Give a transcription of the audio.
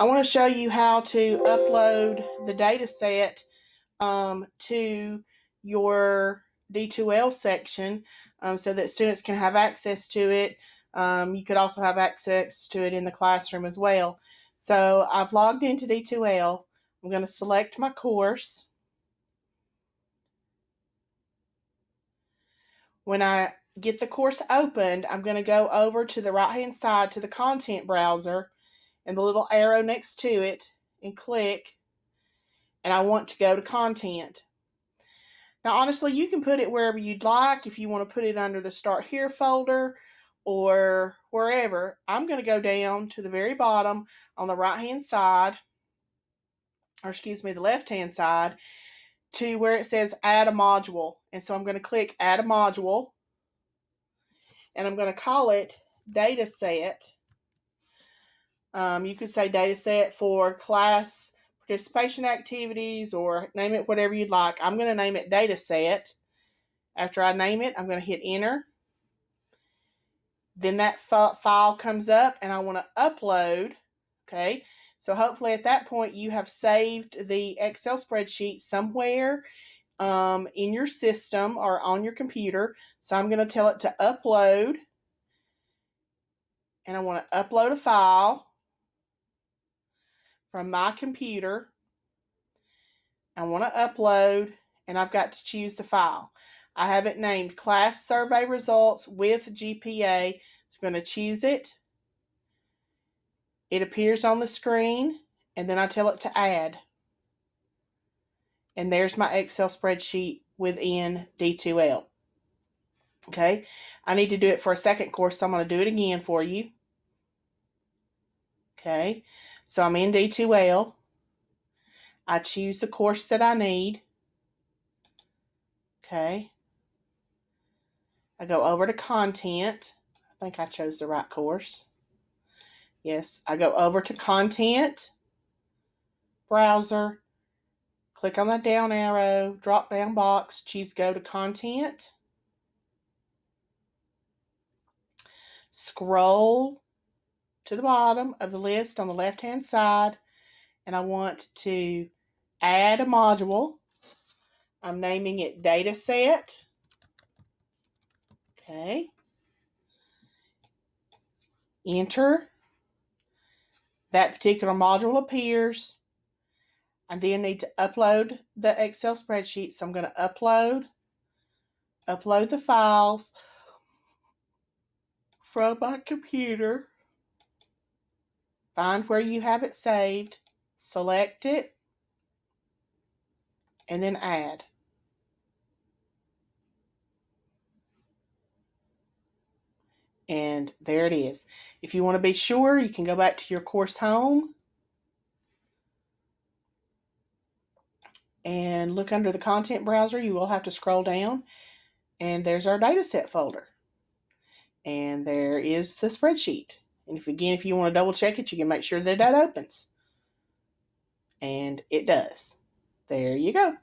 I want to show you how to upload the data set um, to your D2L section um, so that students can have access to it. Um, you could also have access to it in the classroom as well. So I've logged into D2L. I'm going to select my course. When I get the course opened, I'm going to go over to the right hand side to the content browser and the little arrow next to it and click. And I want to go to content. Now, honestly, you can put it wherever you'd like. If you want to put it under the Start Here folder or wherever, I'm going to go down to the very bottom on the right hand side, or excuse me, the left hand side, to where it says Add a Module. And so I'm going to click Add a Module and I'm going to call it data set. Um, you could say data set for class participation activities or name it whatever you'd like. I'm going to name it data set. After I name it, I'm going to hit enter. Then that file comes up and I want to upload. Okay, so hopefully at that point you have saved the Excel spreadsheet somewhere um, in your system or on your computer. So I'm going to tell it to upload. And I want to upload a file from my computer. I want to upload and I've got to choose the file. I have it named class survey results with GPA. So I'm going to choose it. It appears on the screen and then I tell it to add. And there's my Excel spreadsheet within D2L. Okay, I need to do it for a second course, so I'm going to do it again for you. Okay, so I'm in D2L. I choose the course that I need. Okay. I go over to content. I think I chose the right course. Yes, I go over to content, browser, Click on the down arrow, drop down box, choose go to content. Scroll to the bottom of the list on the left hand side, and I want to add a module. I'm naming it data set. Okay. Enter. That particular module appears. I then need to upload the Excel spreadsheet. So I'm going to upload, upload the files from my computer. Find where you have it saved, select it, and then add. And there it is. If you want to be sure, you can go back to your course home and look under the content browser, you will have to scroll down and there's our dataset folder. And there is the spreadsheet. And if again, if you want to double check it, you can make sure that that opens. And it does. There you go.